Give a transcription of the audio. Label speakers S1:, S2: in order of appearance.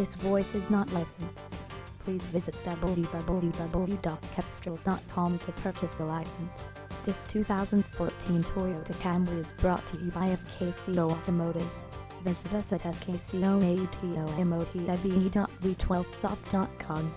S1: This voice is not licensed. Please visit www.cepstral.com to purchase a license. This 2014 Toyota Camry is brought to you by SKCO Automotive. Visit us at skcoautomotive.v12soft.com.